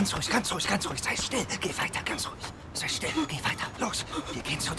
Ganz ruhig, ganz ruhig, ganz ruhig. Sei still. Geh weiter, ganz ruhig. Sei still. Geh weiter. Los. Wir gehen zu dir.